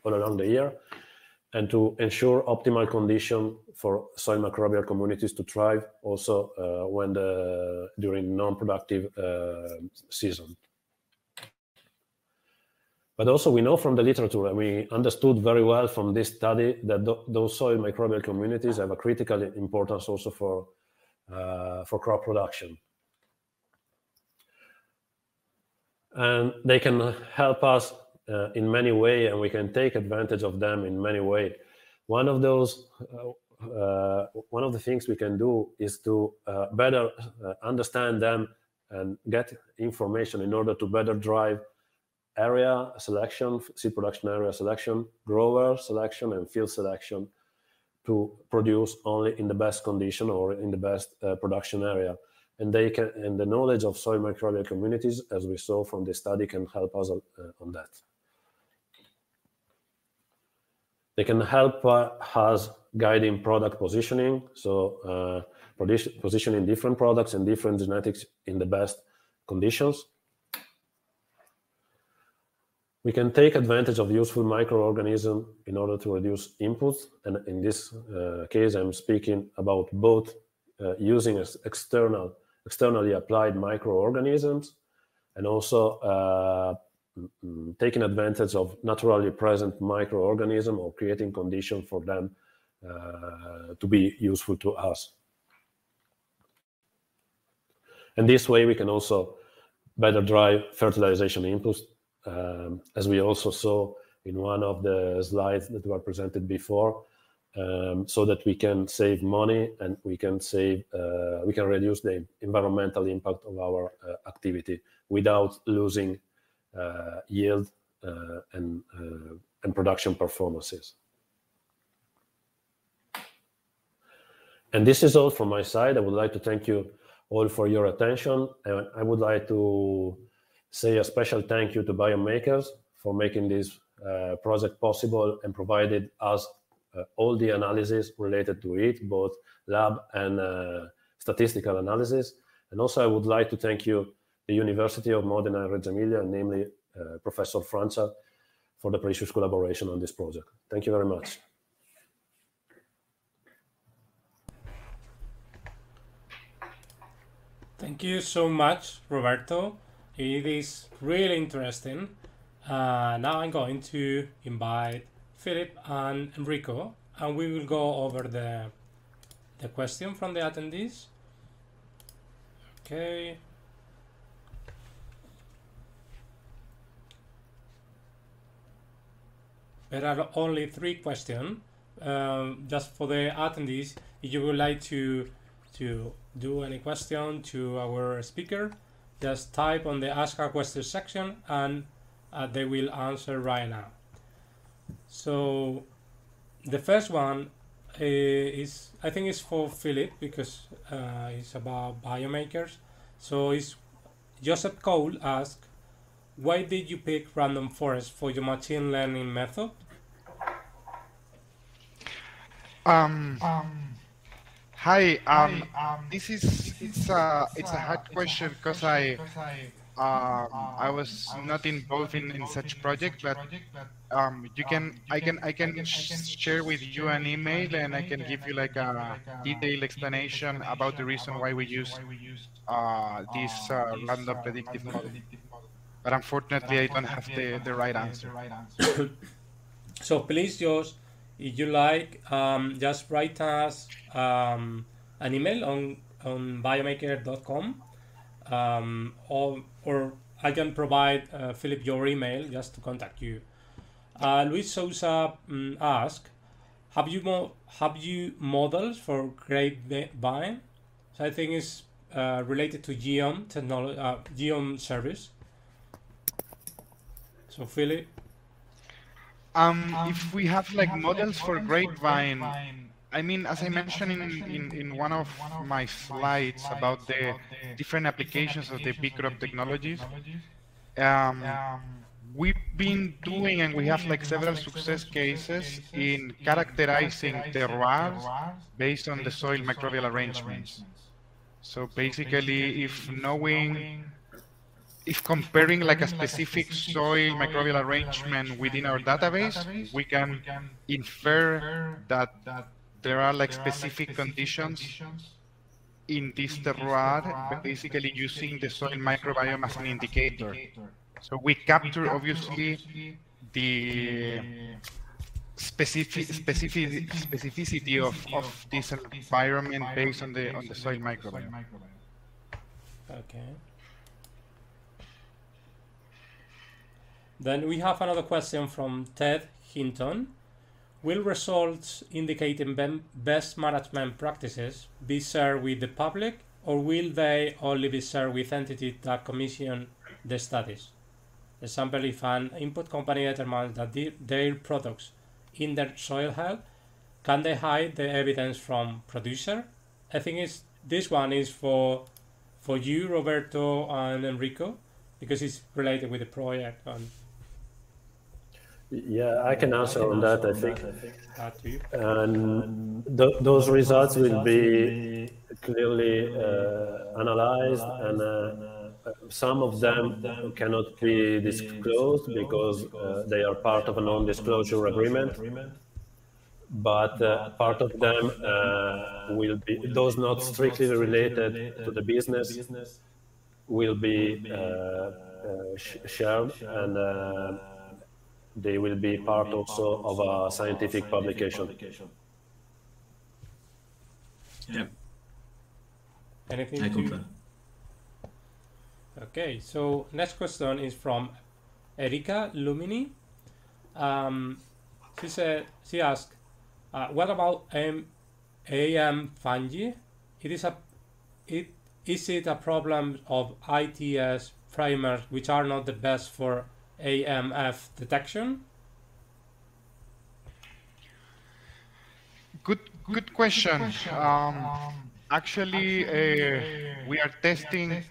[SPEAKER 4] all along the year, and to ensure optimal condition for soil microbial communities to thrive also uh, when the during non-productive uh, season. But also we know from the literature, and we understood very well from this study that th those soil microbial communities have a critical importance also for, uh, for crop production. And they can help us uh, in many way and we can take advantage of them in many way. One of those uh, uh, one of the things we can do is to uh, better uh, understand them and get information in order to better drive area selection seed production area selection grower selection and field selection to produce only in the best condition or in the best production area and they can and the knowledge of soil microbial communities as we saw from the study can help us uh, on that. They can help uh, us guiding product positioning. So uh, positioning different products and different genetics in the best conditions. We can take advantage of useful microorganisms in order to reduce inputs and in this uh, case i'm speaking about both uh, using external externally applied microorganisms and also uh, taking advantage of naturally present microorganisms or creating conditions for them uh, to be useful to us. And this way we can also better drive fertilization inputs, um, as we also saw in one of the slides that were presented before, um, so that we can save money and we can save, uh, we can reduce the environmental impact of our uh, activity without losing uh, yield uh, and, uh, and production performances. And this is all from my side. I would like to thank you all for your attention. And I would like to say a special thank you to Biome Makers for making this uh, project possible and provided us all the analysis related to it, both lab and uh, statistical analysis. And also I would like to thank you, the University of Modena and Reggio Emilia, namely uh, Professor Francia, for the precious collaboration on this project. Thank you very much.
[SPEAKER 1] Thank you so much, Roberto. It is really interesting. Uh, now I'm going to invite Philip and Enrico, and we will go over the the question from the attendees. Okay. There are only three questions. Um, just for the attendees, if you would like to to do any question to our speaker, just type on the ask a question section and uh, they will answer right now. So the first one uh, is, I think it's for Philip because uh, it's about Biome Makers. So it's Joseph Cole asked, why did you pick random forest for your machine learning method?
[SPEAKER 2] Um, um Hi, um, um, this is it's a it's a hard question because I um, I was not involved in, in such project, but um, you can I can I can share with you an email and I can give you like a detailed explanation about the reason why we use uh, this uh, random predictive model. But unfortunately, I don't have the, the right answer.
[SPEAKER 1] so please just if you like, um, just write us um, an email on on biomaker.com um, or, or I can provide uh, Philip your email just to contact you. Uh, Luis Sousa um, asked, have you mo- have you models for grapevine? So I think it's uh, related to GEOM technology, uh, GEOM service. So Philip.
[SPEAKER 2] Um, if we have like models for grapevine, I mean, as I mentioned in, in, in one of my slides about the different applications of the BeCrop technologies, um, we've been doing and we have like several success cases in characterizing terroirs based on the soil microbial arrangements. So basically, if knowing if comparing like a specific soil microbial arrangement within our database, we can infer that there are like specific conditions in this terroir, basically using the soil microbiome as an indicator. So we capture obviously the specific, specific specificity of, of this environment based on the on the soil microbiome.
[SPEAKER 1] Okay. Then we have another question from Ted Hinton. Will results indicating best management practices be shared with the public or will they only be shared with entities that commission the studies? Example, if an input company determines that their products in their soil health, can they hide the evidence from producer? I think it's, this one is for for you, Roberto and Enrico, because it's related with the project. And
[SPEAKER 4] yeah, I can answer on that, I think. And th those results will be clearly uh, analyzed, and uh, some of them cannot be disclosed because uh, they are part of a non-disclosure agreement. but uh, part of them uh, will be those not strictly related to the business will be uh, uh, shared and uh, they will be part also of a scientific publication.
[SPEAKER 3] Yeah.
[SPEAKER 1] Anything
[SPEAKER 3] I
[SPEAKER 1] to... Okay, so next question is from Erica Lumini. Um, she said she asked, uh, "What about M- AM fungi? It is a it is it a problem of ITS primers which are not the best for AMF detection?"
[SPEAKER 2] Good, good question. Um, actually, uh, we are testing.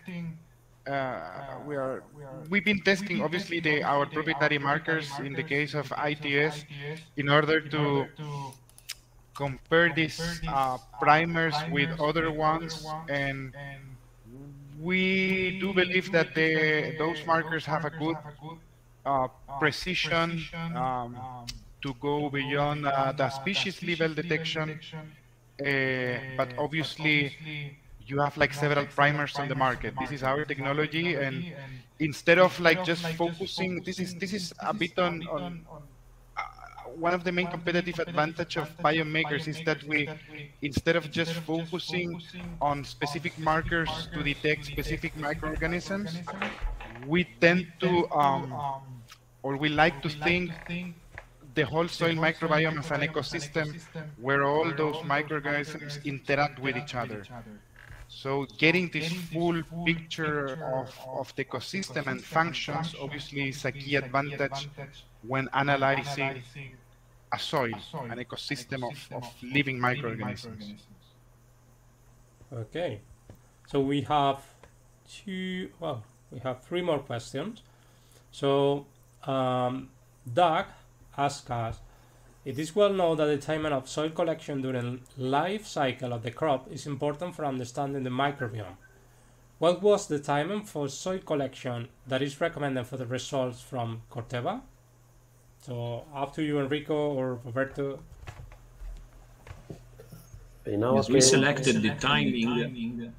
[SPEAKER 2] Uh, we are. We've been testing, obviously, the our proprietary markers in the case of ITS, in order to compare these uh, primers with other ones, and we do believe that the those markers have a good uh, precision. Um, to go beyond uh, the species level detection. Uh, but obviously, you have like several primers on the market. This is our technology, and instead of like just focusing, this is this is a bit on on. Uh, one of the main competitive advantage of Biome Makers is that we, instead of just focusing on specific markers to detect specific microorganisms, we tend to, um, or we like to think the whole soil microbiome as an ecosystem where all those microorganisms interact with each other. So getting this full picture of, of the ecosystem and functions obviously is a key advantage when analyzing a soil, an ecosystem of, of living microorganisms.
[SPEAKER 1] Okay, so we have two. Well, we have three more questions. So, um, Doug ask us, it is well known that the timing of soil collection during life cycle of the crop is important for understanding the microbiome. What was the timing for soil collection that is recommended for the results from Corteva? So after you, Enrico or Roberto.
[SPEAKER 4] In our
[SPEAKER 3] Yes, we
[SPEAKER 4] case,
[SPEAKER 3] selected the timing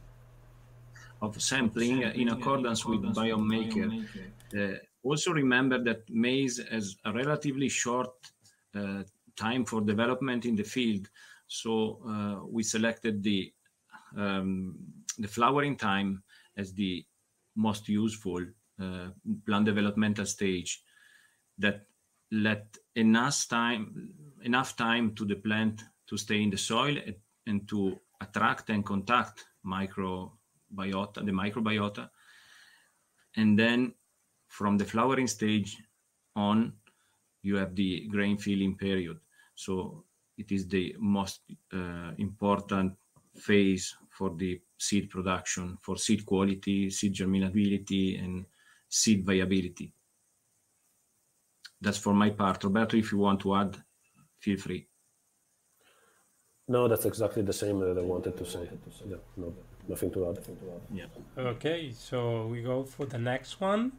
[SPEAKER 3] of sampling in accordance with Biome Maker. Uh, also remember that maize has a relatively short uh, time for development in the field. So uh, we selected the, um, the flowering time as the most useful uh, plant developmental stage that let enough time enough time to the plant to stay in the soil and to attract and contact microbiota, the microbiota, and then from the flowering stage on, you have the grain filling period. So it is the most uh, important phase for the seed production, for seed quality, seed germinability, and seed viability. That's for my part. Roberto, if you want to add, feel free.
[SPEAKER 4] No, that's exactly the same that I wanted to say. Yeah, no, nothing to add.
[SPEAKER 3] Yeah.
[SPEAKER 1] Okay, so we go for the next one.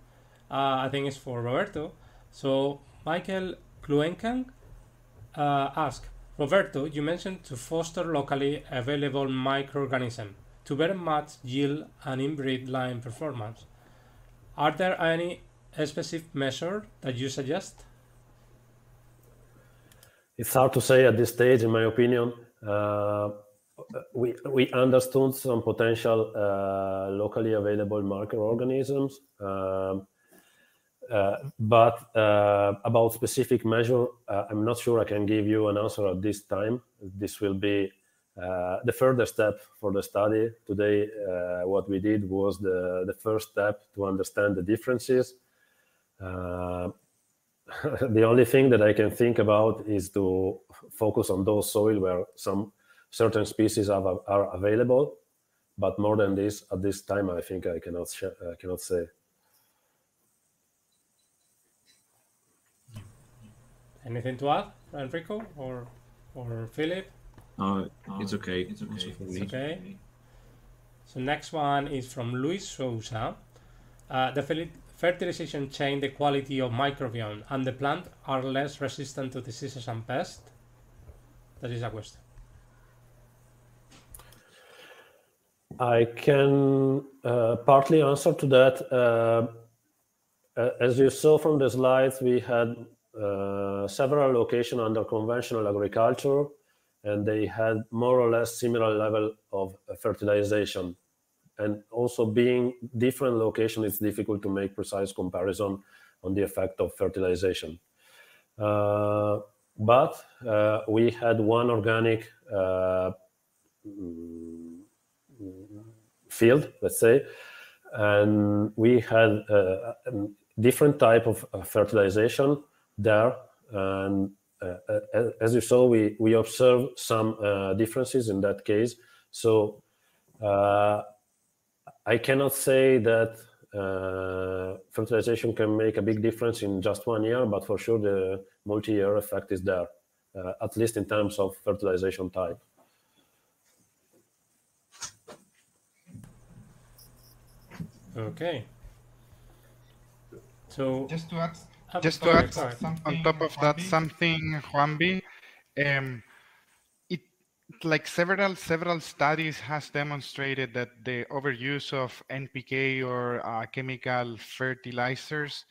[SPEAKER 1] Uh, I think it's for Roberto. So Michael Kluenkang uh, asked, Roberto, you mentioned to foster locally available microorganisms to better match yield and inbreed line performance. Are there any specific measure that you suggest?
[SPEAKER 4] It's hard to say at this stage, in my opinion. Uh, we we understood some potential uh, locally available microorganisms, um, uh, but uh, about specific measure, uh, I'm not sure I can give you an answer at this time. This will be uh, the further step for the study. Today, what we did was the, the first step to understand the differences. the only thing that I can think about is to focus on those soil where some certain species are, are available. But more than this, at this time, I think I cannot I cannot say.
[SPEAKER 1] Anything to add, Enrico or or Philip?
[SPEAKER 3] No, it's okay. It's okay.
[SPEAKER 1] It's okay. So next one is from Luis Sousa. Uh, the fertilization chain, the quality of microbiome and the plant are less resistant to diseases and pests. That is a question.
[SPEAKER 4] I can uh, partly answer to that. Uh, as you saw from the slides, we had uh, several locations under conventional agriculture, and they had more or less similar level of fertilization. And also being different location, it's difficult to make precise comparison on the effect of fertilization. Uh, but uh, we had one organic uh, field, let's say, and we had uh, a different type of fertilization there. And uh, as you saw, we, we observed some uh, differences in that case. So I cannot say that uh, fertilization can make a big difference in just one year, but for sure the multi-year effect is there, uh, at least in terms of fertilization type.
[SPEAKER 1] Okay. So
[SPEAKER 2] just to add, just to add on top of that, something Juanbi, um, like several several studies has demonstrated that the overuse of NPK or uh, chemical fertilizers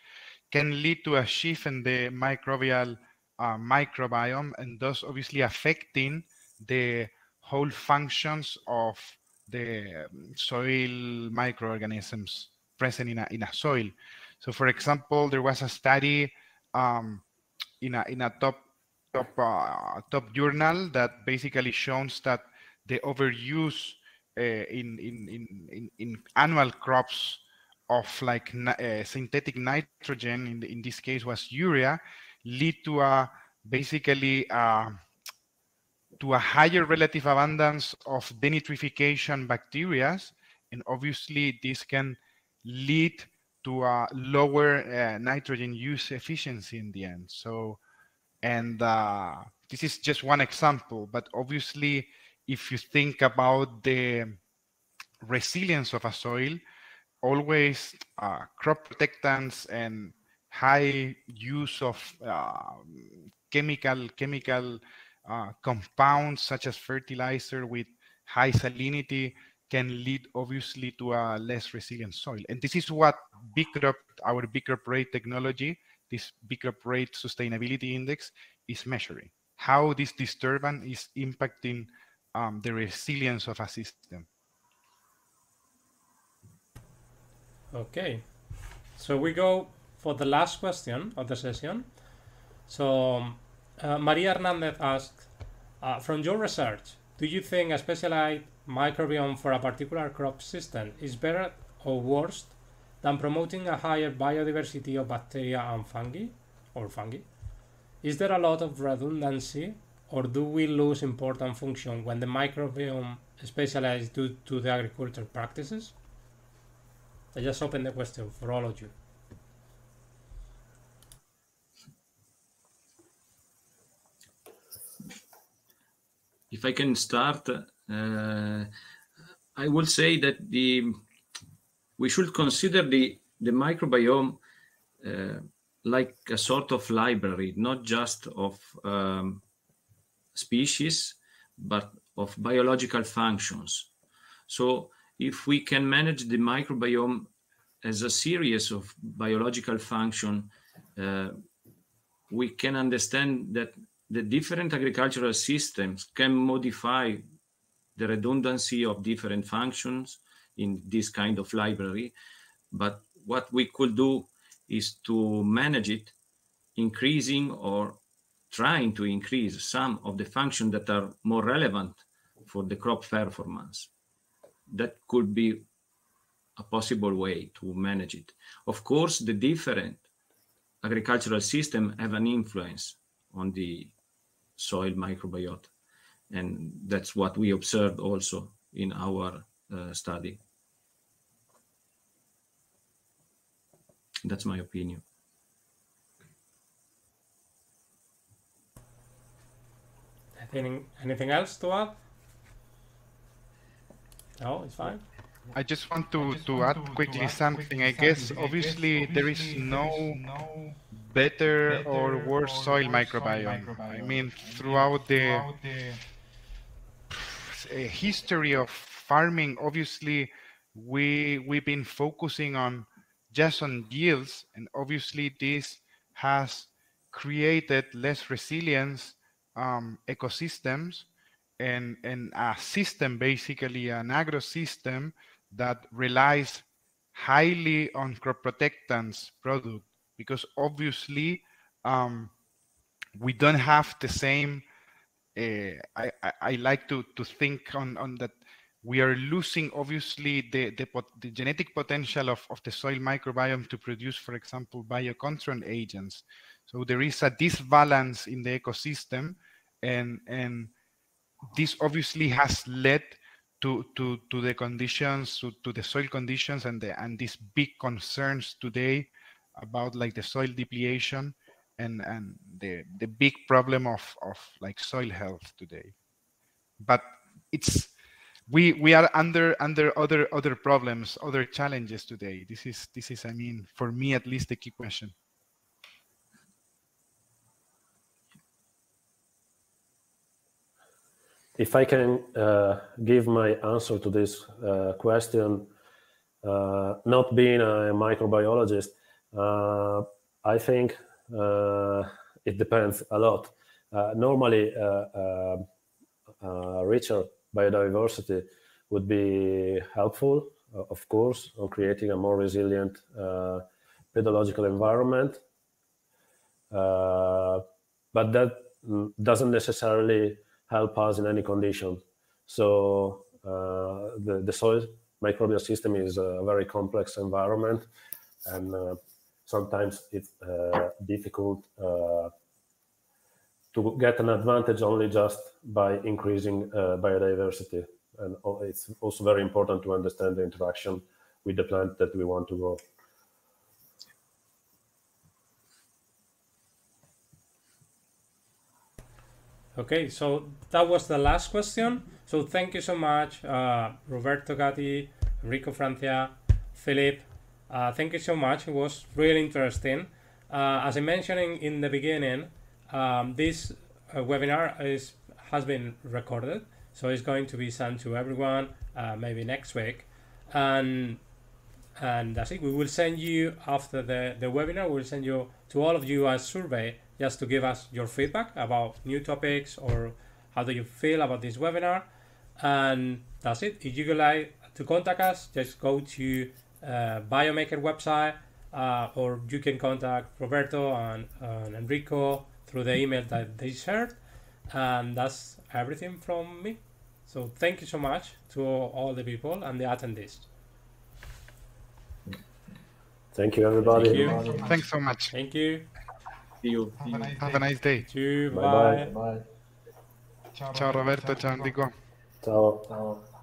[SPEAKER 2] can lead to a shift in the microbial uh, microbiome and thus obviously affecting the whole functions of the um, soil microorganisms present in a, in a soil. So for example, there was a study um, in, a, in a top top uh, top journal that basically shows that the overuse uh, in, in, in, in annual crops of like uh, synthetic nitrogen, in, the, in this case was urea, lead to a basically uh, to a higher relative abundance of denitrification bacteria. And obviously this can lead to a lower uh, nitrogen use efficiency in the end. So and uh, this is just one example, but obviously, if you think about the resilience of a soil, always uh, crop protectants and high use of uh, chemical chemical uh, compounds such as fertilizer with high salinity can lead obviously to a less resilient soil. And this is what BeCrop, our BeCrop rate technology, this BeCrop rate sustainability index is measuring, how this disturbance is impacting um, the resilience of a system.
[SPEAKER 1] Okay, so we go for the last question of the session. So uh, Maria Hernandez asked, uh, from your research, do you think a specialized microbiome for a particular crop system is better or worse than promoting a higher biodiversity of bacteria and fungi or fungi? Is there a lot of redundancy or do we lose important function when the microbiome specializes due to the agricultural practices? I just open the question for all of you.
[SPEAKER 3] If I can start, uh, I will say that the we should consider the, the microbiome uh, like a sort of library, not just of um, species, but of biological functions. So if we can manage the microbiome as a series of biological function, uh, we can understand that the different agricultural systems can modify the redundancy of different functions in this kind of library. But what we could do is to manage it, increasing or trying to increase some of the functions that are more relevant for the crop performance. That could be a possible way to manage it. Of course, the different agricultural system have an influence on the soil microbiota. And that's what we observed also in our Uh, study. That's my opinion.
[SPEAKER 1] Anything, anything else to add? No, it's fine.
[SPEAKER 2] I just want to, just to want add to, quickly to add something. Quickly I guess something. obviously I guess there is obviously no better or worse soil microbiome. I mean, throughout the history of farming, obviously, we we've been focusing on just on yields, and obviously this has created less resilience um, ecosystems and, and a system, basically an agro system that relies highly on crop protectants product because obviously um, we don't have the same. Uh, I, I, I like to to think on on that we are losing obviously the, the, the, genetic potential of, of the soil microbiome to produce, for example, biocontrol agents. So there is a disbalance in the ecosystem, and and this obviously has led to to, to the conditions, to, to the soil conditions, and the and these big concerns today about like the soil depletion and and the the big problem of of like soil health today. But it's we we are under under other other problems other challenges today. This is this is i mean for me at least the key question.
[SPEAKER 4] If i can uh, give my answer to this uh, question uh, not being a microbiologist uh, i think uh, it depends a lot. Uh, normally richard biodiversity would be helpful, uh, of course, on creating a more resilient uh, pedological environment. Uh, but that doesn't necessarily help us in any condition. So uh, the, the soil microbial system is a very complex environment and uh, sometimes it's uh, difficult to get an advantage only just by increasing uh, biodiversity. And it's also very important to understand the interaction with the plant that we want to grow.
[SPEAKER 1] Okay, so that was the last question. So thank you so much, uh, Roberto Gatti, Enrico Francia, Philip. Uh, thank you so much. It was really interesting. Uh, as I mentioned in, in the beginning, um, this uh, webinar is has been recorded, so it's going to be sent to everyone uh, maybe next week, and and that's it. We will send you after the the webinar. We'll send you to all of you a survey just to give us your feedback about new topics or how do you feel about this webinar, and that's it. If you would like to contact us, just go to uh, Biome Maker website, uh, or you can contact Roberto and, and Enrico through the email that they shared. And that's everything from me. So thank you so much to all the people and the attendees.
[SPEAKER 4] Thank you, everybody.
[SPEAKER 1] Thank you.
[SPEAKER 2] Thanks so much.
[SPEAKER 1] Thank you.
[SPEAKER 3] See you.
[SPEAKER 2] Have a nice, Have a nice day.
[SPEAKER 1] Bye
[SPEAKER 4] bye. bye.
[SPEAKER 2] Ciao Roberto, ciao Enrico.
[SPEAKER 4] Ciao. Ciao.